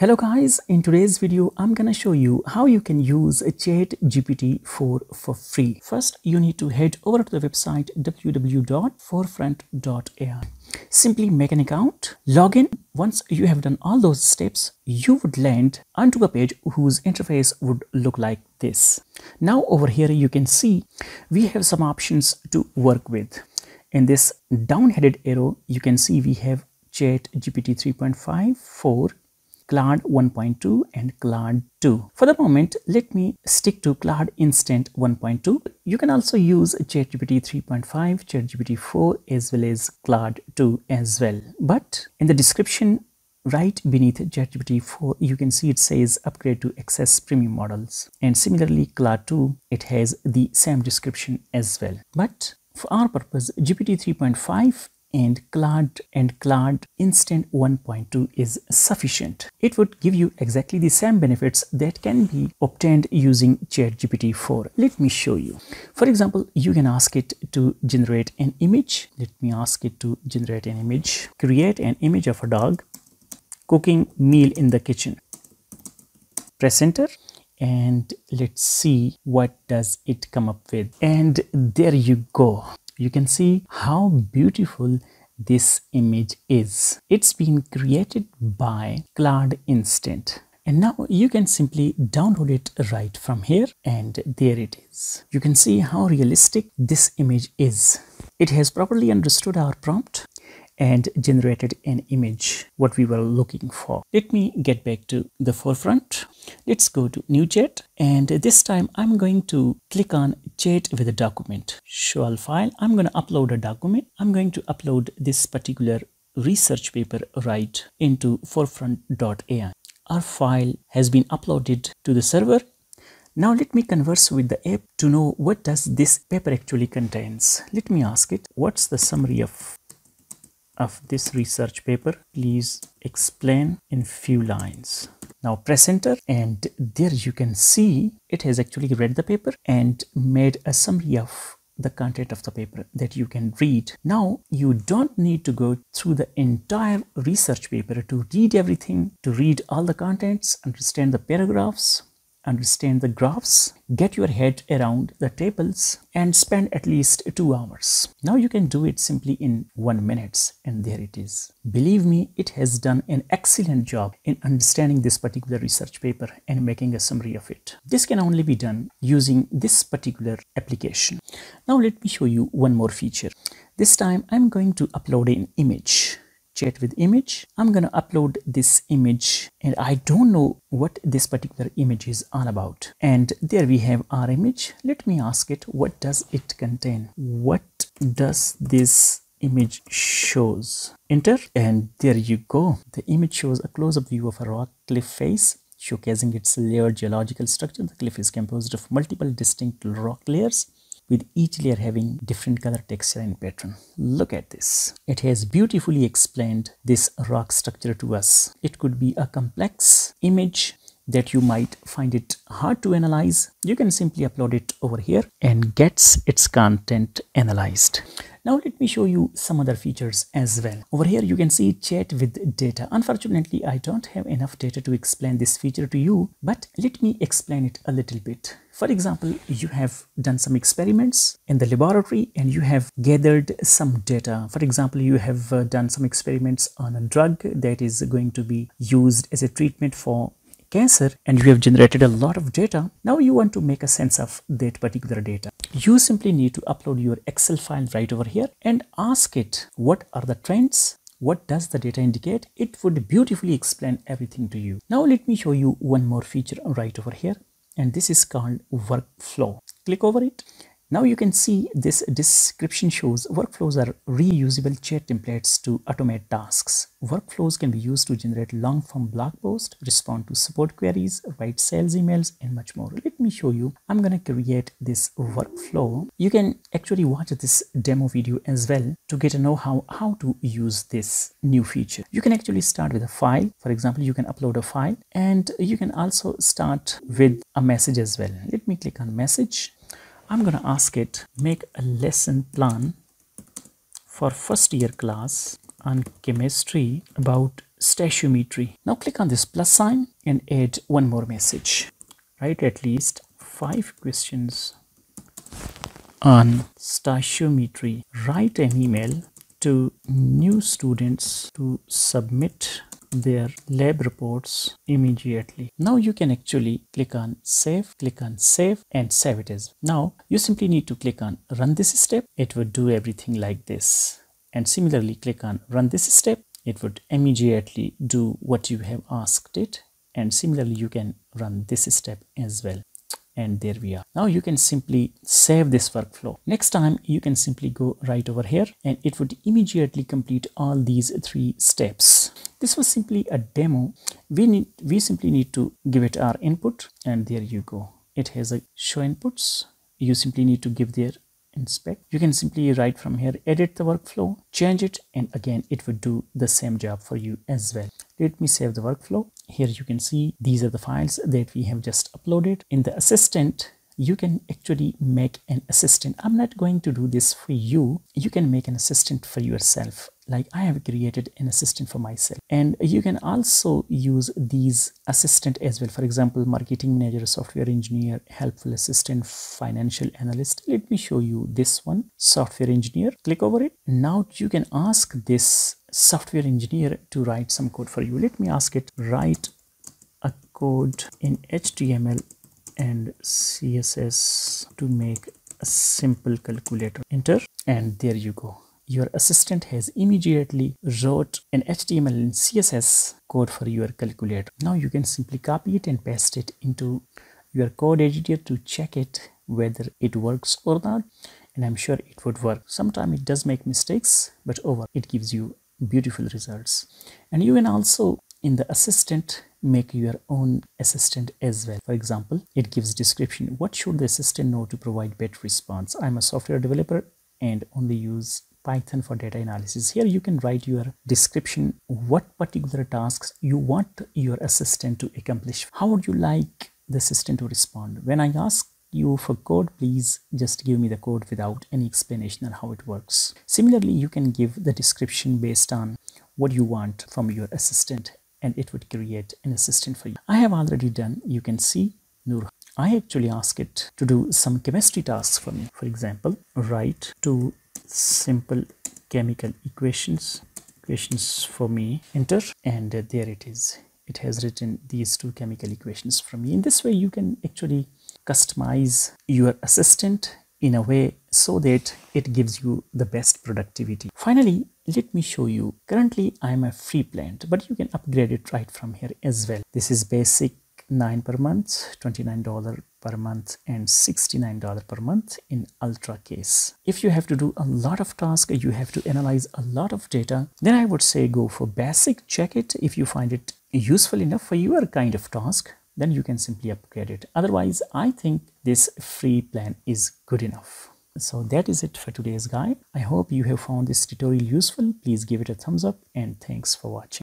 Hello guys, in today's video, I'm gonna show you how you can use Chat GPT 4 for free. First, you need to head over to the website www.forefront.ai. Simply make an account, log in. Once you have done all those steps, you would land onto a page whose interface would look like this. Now over here, you can see we have some options to work with. In this down-headed arrow, you can see we have Chat GPT 3.5, 4, Claude 1.2 and Claude 2. For the moment, let me stick to Claude Instant 1.2. You can also use ChatGPT 3.5, ChatGPT 4 as well as Claude 2 as well. But in the description right beneath ChatGPT 4, you can see it says upgrade to access premium models. And similarly, Claude 2, it has the same description as well. But for our purpose, GPT 3.5 and Claude and Claude Instant 1.2 is sufficient. It would give you exactly the same benefits that can be obtained using ChatGPT 4. Let me show you. For example, you can ask it to generate an image. Let me ask it to generate an image. Create an image of a dog cooking meal in the kitchen. Press enter and let's see what does it come up with and there you go you can see how beautiful this image is. It's been created by Claude Instant. And now you can simply download it right from here and there it is. You can see how realistic this image is. It has properly understood our prompt and generated an image what we were looking for. Let me get back to the forefront. Let's go to new chat. And this time i'm going to click on chat with a document. Show all file. I'm going to upload a document. I'm going to upload this particular research paper right into forefront.ai our file has been uploaded to the server. Now let me converse with the app to know what does this paper actually contains. Let me ask it, what's the summary of of this research paper please explain in few lines now press enter and there you can see it has actually read the paper and made a summary of the content of the paper that you can read. Now, you don't need to go through the entire research paper to read everything, to read all the contents, understand the paragraphs, understand the graphs, get your head around the tables and spend at least two hours. Now you can do it simply in one minute and there it is. Believe me, it has done an excellent job in understanding this particular research paper and making a summary of it. This can only be done using this particular application. Now let me show you one more feature. This time I'm going to upload an image chat with image i'm going to upload this image. And i don't know what this particular image is all about. And there we have our image. Let me ask it what does it contain? What does this image shows? Enter and there you go. The image shows a close-up view of a rock cliff face showcasing its layered geological structure. The cliff is composed of multiple distinct rock layers with each layer having different color texture and pattern. Look at this. It has beautifully explained this rock structure to us. It could be a complex image that you might find it hard to analyze. You can simply upload it over here and gets its content analyzed. Now let me show you some other features as well. Over here you can see chat with data. Unfortunately, I don't have enough data to explain this feature to you, but let me explain it a little bit. For example, you have done some experiments in the laboratory and you have gathered some data. For example, you have uh, done some experiments on a drug that is going to be used as a treatment for cancer and you have generated a lot of data. Now you want to make a sense of that particular data. You simply need to upload your Excel file right over here and ask it what are the trends what does the data indicate it would beautifully explain everything to you now let me show you one more feature right over here and this is called workflow click over it now you can see this description shows workflows are reusable chat templates to automate tasks. Workflows can be used to generate long form blog posts, respond to support queries, write sales emails, and much more. Let me show you. I'm going to create this workflow. You can actually watch this demo video as well to get to know how, how to use this new feature. You can actually start with a file. For example, you can upload a file and you can also start with a message as well. Let me click on message I'm going to ask it make a lesson plan for first year class on chemistry about stoichiometry. Now click on this plus sign and add one more message. Write at least five questions on stoichiometry. Write an email to new students to submit their lab reports immediately. Now you can actually click on save, click on save and save it as. Now you simply need to click on run this step. It would do everything like this. And similarly click on run this step. It would immediately do what you have asked it. And similarly you can run this step as well and there we are now you can simply save this workflow next time you can simply go right over here and it would immediately complete all these three steps this was simply a demo. We need we simply need to give it our input and there you go. It has a show inputs. You simply need to give their inspect you can simply write from here edit the workflow change it and again it would do the same job for you as well. Let me save the workflow. Here you can see these are the files that we have just uploaded. In the assistant you can actually make an assistant. I'm not going to do this for you. You can make an assistant for yourself. Like I have created an assistant for myself. And you can also use these assistant as well. For example marketing manager software engineer helpful assistant financial analyst. Let me show you this one software engineer. Click over it. Now you can ask this software engineer to write some code for you. Let me ask it. Write a code in html and css to make a simple calculator enter and there you go your assistant has immediately wrote an HTML and CSS code for your calculator. Now you can simply copy it and paste it into your code editor to check it whether it works or not and I'm sure it would work. Sometimes it does make mistakes but over it gives you beautiful results and you can also in the assistant make your own assistant as well for example it gives description what should the assistant know to provide better response i'm a software developer and only use Python for data analysis. Here you can write your description, what particular tasks you want your assistant to accomplish. How would you like the assistant to respond? When I ask you for code, please just give me the code without any explanation on how it works. Similarly, you can give the description based on what you want from your assistant and it would create an assistant for you. I have already done, you can see Nur. I actually ask it to do some chemistry tasks for me. For example, write two simple chemical equations equations for me enter and there it is it has written these two chemical equations for me in this way you can actually customize your assistant in a way so that it gives you the best productivity finally let me show you. Currently i'm a free plan but you can upgrade it right from here as well. This is basic 9 per month $29 per month and $69 per month in ultra case. If you have to do a lot of tasks you have to analyze a lot of data then i would say go for basic check it. If you find it useful enough for your kind of task then you can simply upgrade it. Otherwise i think this free plan is good enough so that is it for today's guide. I hope you have found this tutorial useful. Please give it a thumbs up and thanks for watching